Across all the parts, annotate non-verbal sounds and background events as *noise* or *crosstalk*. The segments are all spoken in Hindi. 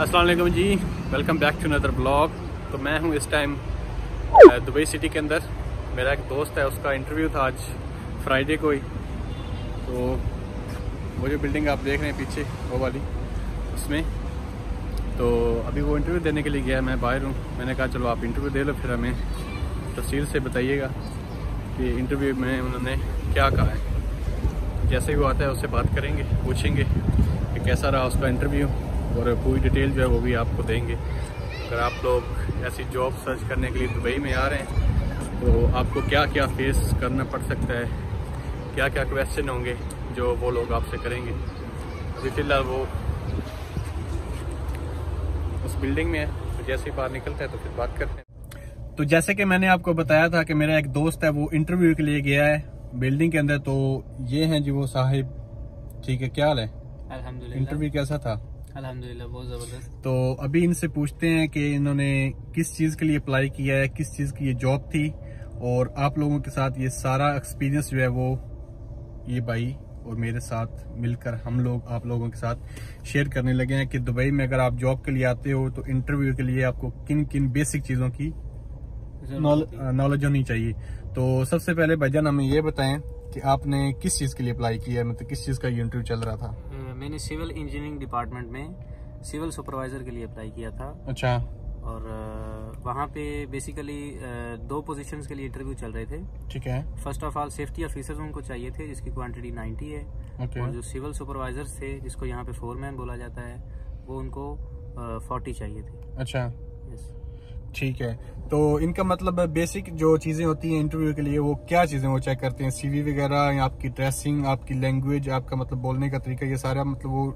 Aslam ji welcome back to another blog तो मैं हूँ इस टाइम दुबई सिटी के अंदर। मेरा एक दोस्त है, उसका इंटरव्यू था आज फ्राइडे को ही। तो वो जो बिल्डिंग आप देख रहे हैं पीछे, वो वाली, उसमें। तो अभी वो इंटरव्यू देने के लिए गया, मैं बाहर हूँ। मैंने कहा, चलो आप इंटरव्यू दे लो, फिर हमें तफसील से बताइएगा कि इंटरव्यू में उन्होंने क्या कहा है। जैसे ही वो आता है, उससे बात करेंगे, पूछेंगे कि कैसा रहा उसका इंटरव्यू और पूरी डिटेल जो है वो भी आपको देंगे। अगर आप लोग ऐसी जॉब सर्च करने के लिए दुबई में आ रहे हैं तो आपको क्या क्या फेस करना पड़ सकता है? क्या क्या क्वेश्चन होंगे जो वो लोग आपसे करेंगे? अभी फ़िलहाल वो उस बिल्डिंग में है तो जैसे ही बाहर निकलता है तो फिर बात करते हैं। तो जैसे कि मैंने आपको बताया था कि मेरा एक दोस्त है वो इंटरव्यू के लिए गया है बिल्डिंग के अंदर तो ये हैं जी वो साहिब। ठीक है क्या हाल है? इंटरव्यू कैसा था? अल्हम्दुलिल्लाह बहुत ज़बरदस्त। तो अभी इनसे पूछते हैं कि इन्होंने किस चीज़ के लिए अप्लाई किया है किस चीज़ की ये जॉब थी और आप लोगों के साथ ये सारा एक्सपीरियंस जो है वो ये भाई और मेरे साथ मिलकर हम लोग आप लोगों के साथ शेयर करने लगे हैं कि दुबई में अगर आप जॉब के लिए आते हो तो इंटरव्यू के लिए आपको किन किन बेसिक चीज़ों की नॉलेज होनी चाहिए। तो सबसे पहले भाईजान हमें ये बताएँ कि आपने किस चीज़ के लिए अप्लाई किया है मतलब किस चीज़ का इंटरव्यू चल रहा था? मैंने सिविल इंजीनियरिंग डिपार्टमेंट में सिविल सुपरवाइजर के लिए अप्लाई किया था। अच्छा। और वहाँ पे बेसिकली दो पोजीशंस के लिए इंटरव्यू चल रहे थे। ठीक है। First of all safety officers उनको चाहिए थे जिसकी क्वांटिटी 90 है। ओके और जो सिविल सुपरवाइजर्स थे जिसको यहाँ पे फोरमैन बोला जाता है वो उनको फोर्टी चाहिए थे। अच्छा। यस ठीक है। तो इनका मतलब बेसिक जो चीज़ें होती हैं इंटरव्यू के लिए वो क्या चीज़ें वो चेक करते हैं? सीवी वगैरह या आपकी ड्रेसिंग आपकी लैंग्वेज आपका मतलब बोलने का तरीका ये सारा मतलब वो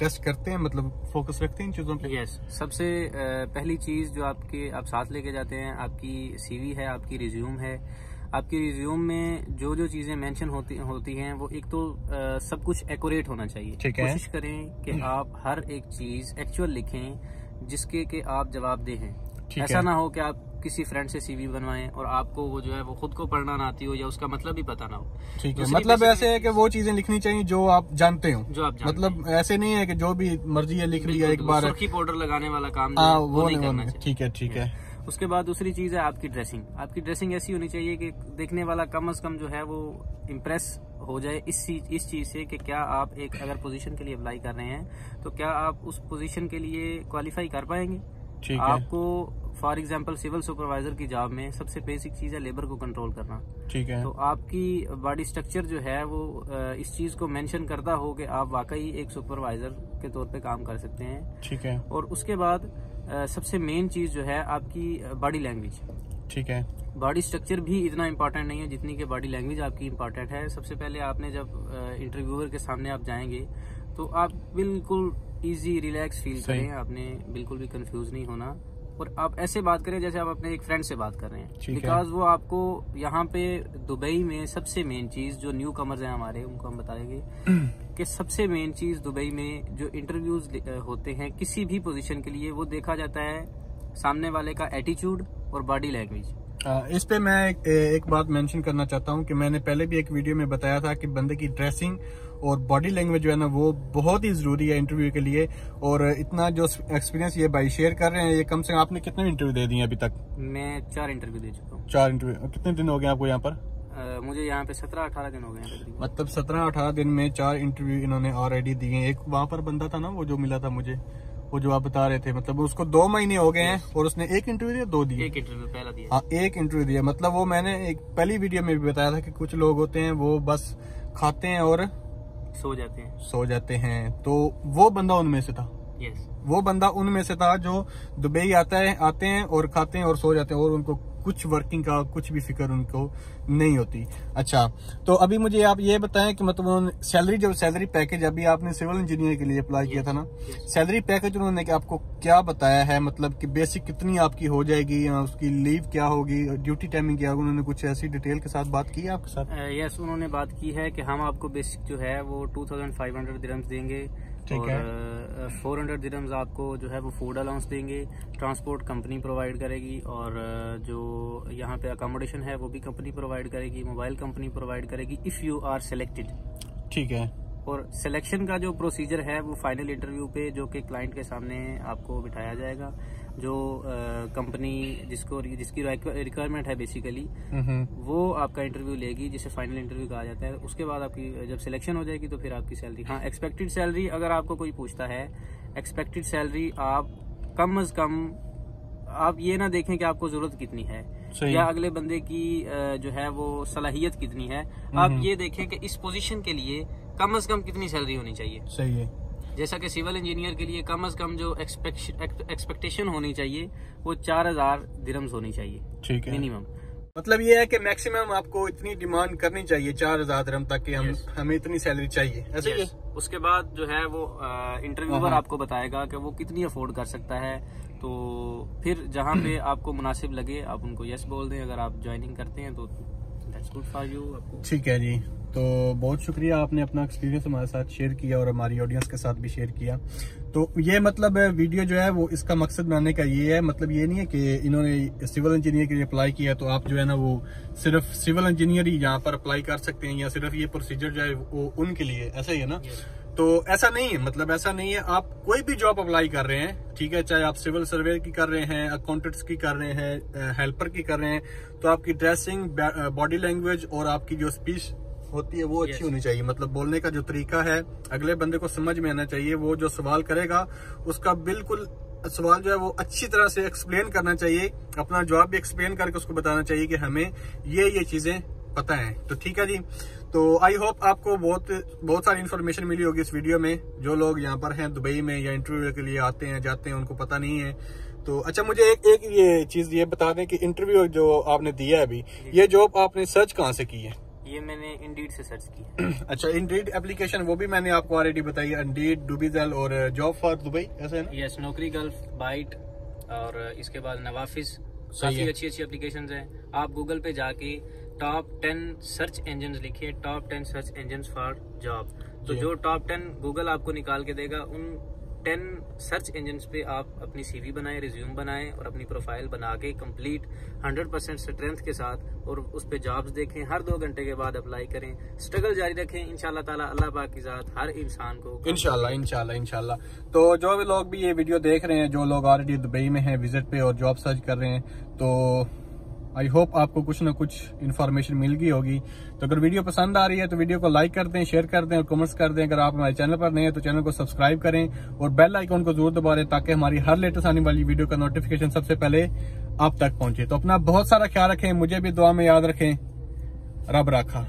टेस्ट करते हैं? मतलब फोकस रखते हैं इन चीज़ों पे? Yes yes. सबसे पहली चीज़ जो आपके आप साथ लेके जाते हैं आपकी सीवी है आपकी रिज्यूम है। आपकी रिज्यूम में जो जो चीज़ें मेंशन होती होती हैं वो एक तो आ, सब कुछ एक्यूरेट होना चाहिए। ठीक है। कोशिश करें कि आप हर एक चीज़ एक्चुअल लिखें जिसके के आप जवाब दे हैं। ऐसा ना हो कि आप किसी फ्रेंड से सीवी बनवाएँ और आपको वो जो है वो खुद को पढ़ना ना आती हो या उसका मतलब भी पता ना हो। ठीक है। मतलब ऐसे है कि वो चीज़ें लिखनी चाहिए जो आप जानते हो। जो आप जानते मतलब ऐसे नहीं है कि जो भी मर्ज़ी है लिख लिया एक बार सुर्खी पाउडर लगाने वाला काम हाँ जो वो नहीं करना चाहिए। ठीक है ठीक है। उसके बाद दूसरी चीज़ है आपकी ड्रेसिंग आपकी ड्रेसिंग ऐसी होनी चाहिए कि देखने वाला कम अज कम जो है वो इम्प्रेस हो जाए इस चीज़ इस चीज़ से कि क्या आप एक अगर पोजीशन के लिए अप्लाई कर रहे हैं तो क्या आप उस पोजीशन के लिए क्वालिफाई कर पाएँगे? ठीक है। आपको फॉर एग्ज़ाम्पल सिविल सुपरवाइजर की जॉब में सबसे बेसिक चीज़ है लेबर को कंट्रोल करना। ठीक है। तो आपकी बॉडी स्ट्रक्चर जो है वो इस चीज़ को मेंशन करता हो कि आप वाकई एक सुपरवाइजर के तौर पे काम कर सकते हैं। ठीक है। और उसके बाद सबसे मेन चीज़ जो है आपकी बॉडी लैंग्वेज ठीक है। बॉडी स्ट्रक्चर भी इतना इम्पोर्टेंट नहीं है जितनी कि बॉडी लैंग्वेज आपकी इम्पोर्टेंट है। सबसे पहले आपने जब इंटरव्यूअर के सामने आप जाएँगे तो आप बिल्कुल इजी रिलैक्स फील करें आपने बिल्कुल भी कंफ्यूज नहीं होना। और आप ऐसे बात करें जैसे आप अपने एक फ्रेंड से बात कर रहे हैं। बिकॉज़ वो आपको यहाँ पे दुबई में सबसे मेन चीज़ जो न्यू कमर्स हैं हमारे उनको हम बताएँगे *clears throat* कि सबसे मेन चीज़ दुबई में जो इंटरव्यूज़ होते हैं किसी भी पोजीशन के लिए वो देखा जाता है सामने वाले का एटीट्यूड और बॉडी लैंग्वेज इस पे मैं एक, एक बात मेंशन करना चाहता हूँ कि मैंने पहले भी एक वीडियो में बताया था कि बंदे की ड्रेसिंग और बॉडी लैंग्वेज जो है ना वो बहुत ही ज़रूरी है इंटरव्यू के लिए। और इतना जो एक्सपीरियंस ये भाई शेयर कर रहे हैं ये कम से कम आपने कितने इंटरव्यू दे दिए अभी तक? मैं चार इंटरव्यू दे चुका हूँ। चार इंटरव्यू कितने दिन हो गए आपको यहाँ पर? अ, मुझे यहाँ पे सत्रह अठारह दिन हो गए हैं मतलब सत्रह अठारह दिन में चार इंटरव्यू इन्होंने ऑलरेडी दिए हैं। एक वहाँ पर बंदा था ना वो जो मिला था मुझे। वो जो आप बता रहे थे मतलब उसको दो महीने हो गए हैं और उसने एक इंटरव्यू दिया दो दिए। एक इंटरव्यू पहला दिया। हाँ एक इंटरव्यू दिया। मतलब वो मैंने एक पहली वीडियो में भी बताया था कि कुछ लोग होते हैं वो बस खाते हैं और सो जाते हैं। सो जाते हैं। तो वो बंदा उनमें से था। यस वो बंदा उनमें से था जो दुबई आता है आते हैं और खाते हैं और सो जाते हैं और उनको कुछ वर्किंग का कुछ भी फ़िक्र उनको नहीं होती। अच्छा तो अभी मुझे आप ये बताएँ कि मतलब सैलरी जो सैलरी पैकेज अभी आपने सिविल इंजीनियर के लिए अप्लाई किया था ना सैलरी पैकेज उन्होंने कि आपको क्या बताया है? मतलब कि बेसिक कितनी आपकी हो जाएगी या उसकी लीव क्या होगी? ड्यूटी टाइमिंग क्या होगी? उन्होंने कुछ ऐसी डिटेल के साथ बात की है आपके साथ? यस उन्होंने बात की है कि हम आपको बेसिक जो है वो टू थाउज़ेंड देंगे। और फोर हंड्रेड दिरम्स आपको जो है वो फ़ूड अलाउंस देंगे ट्रांसपोर्ट कंपनी प्रोवाइड करेगी और जो यहाँ पे अकोमोडेशन है वो भी कंपनी प्रोवाइड करेगी मोबाइल कंपनी प्रोवाइड करेगी इफ़ यू आर सेलेक्टेड ठीक है। और सिलेक्शन का जो प्रोसीजर है वो फाइनल इंटरव्यू पे जो कि क्लाइंट के सामने आपको बिठाया जाएगा। जो कंपनी जिसको जिसकी रिक्वायरमेंट है बेसिकली वो आपका इंटरव्यू लेगी जिसे फाइनल इंटरव्यू कहा जाता है। उसके बाद आपकी जब सिलेक्शन हो जाएगी तो फिर आपकी सैलरी हाँ एक्सपेक्टेड सैलरी अगर आपको कोई पूछता है एक्सपेक्टेड सैलरी आप कम अज कम आप ये ना देखें कि आपको ज़रूरत कितनी है या अगले बंदे की जो है वो सलाहियत कितनी है। आप ये देखें कि इस पोजीशन के लिए कम अज कम कितनी सैलरी होनी चाहिए। सही है। जैसा कि सिविल इंजीनियर के लिए कम अज कम जो एक्सपेक्टेशन होनी चाहिए वो चार हज़ार दिरम्स होनी चाहिए ठीक है मिनिमम मतलब ये है कि मैक्सिमम आपको इतनी डिमांड करनी चाहिए चार हज़ार दिरम तक कि हम yes. हमें इतनी सैलरी चाहिए ऐसे yes. उसके बाद जो है वो इंटरव्यूअर हाँ। आपको बताएगा कि वो कितनी अफोर्ड कर सकता है तो फिर जहाँ पे आपको मुनासिब लगे आप उनको यस बोल दें अगर आप ज्वाइनिंग करते हैं तो गुड फॉर यू ठीक है जी। तो बहुत शुक्रिया आपने अपना एक्सपीरियंस हमारे साथ शेयर किया और हमारी ऑडियंस के साथ भी शेयर किया। तो ये मतलब वीडियो जो है वो इसका मकसद बनाने का ये है मतलब ये नहीं है कि इन्होंने सिविल इंजीनियर के लिए अप्लाई किया तो आप जो है ना वो सिर्फ़ सिविल इंजीनियर ही यहाँ पर अप्लाई कर सकते हैं या सिर्फ़ ये प्रोसीजर जो है वो उनके लिए ऐसा ही है ना? तो ऐसा नहीं है मतलब ऐसा नहीं है आप कोई भी जॉब अप्लाई कर रहे हैं ठीक है चाहे आप सिविल सर्वे की कर रहे हैं अकाउंटेंट्स की कर रहे हैं हेल्पर की कर रहे हैं तो आपकी ड्रेसिंग बॉडी लैंग्वेज और आपकी जो स्पीच होती है वो अच्छी yes. होनी चाहिए मतलब बोलने का जो तरीका है अगले बंदे को समझ में आना चाहिए वो जो सवाल करेगा उसका बिल्कुल सवाल जो है वो अच्छी तरह से एक्सप्लेन करना चाहिए अपना जवाब भी एक्सप्लेन करके उसको बताना चाहिए कि हमें ये ये चीज़ें पता है। तो ठीक है जी। तो आई होप आपको बहुत बहुत सारी इन्फॉर्मेशन मिली होगी इस वीडियो में। जो लोग यहाँ पर हैं दुबई में या इंटरव्यू के लिए आते हैं जाते हैं उनको पता नहीं है। तो अच्छा मुझे एक एक ये चीज़ ये बता दें कि इंटरव्यू जो आपने दिया है अभी ये जॉब आपने सर्च कहाँ से की है? ये मैंने इंडीड से सर्च की *clears throat* अच्छा इंडीड एप्लीकेशन वो भी मैंने आपको ऑलरेडी बताई इंडीड डूबीजल और जॉब फॉर दुबई ऐसा है यस नौकरी गल्फ बाइट और इसके बाद नवाफिस काफ़ी अच्छी अच्छी एप्लीकेशन है। आप गूगल पे जाके टॉप टेन सर्च इंजन लिखिए top ten search engine for job तो जो। टॉप टेन गूगल आपको निकाल के देगा उन टेन सर्च इंजन पे आप अपनी सीवी बनाएँ रिज्यूम बनाएँ और अपनी प्रोफ़ाइल बना के कंप्लीट 100 परसेंट स्ट्रेंथ के साथ और उस पर जॉब्स देखें हर दो घंटे के बाद अप्लाई करें। स्ट्रगल जारी रखें इनशाला ताला अल्लाह पाक की जात हर इंसान को इनशाला इनशाला इनशाला तो जो भी लोग भी ये वीडियो देख रहे हैं जो लोग ऑलरेडी दुबई में हैं विज़िट पे और जॉब सर्च कर रहे हैं तो आई होप आपको कुछ ना कुछ इन्फॉर्मेशन मिल गई होगी। तो अगर वीडियो पसंद आ रही है तो वीडियो को लाइक कर दें शेयर कर दें और कमेंट्स कर दें। अगर आप हमारे चैनल पर नए हैं तो चैनल को सब्सक्राइब करें और बेल आइकॉन को ज़रूर दबा दें ताकि हमारी हर लेटेस्ट आने वाली वीडियो का नोटिफिकेशन सबसे पहले आप तक पहुँचे। तो अपना बहुत सारा ख्याल रखें, मुझे भी दुआ में याद रखें। रब रखा।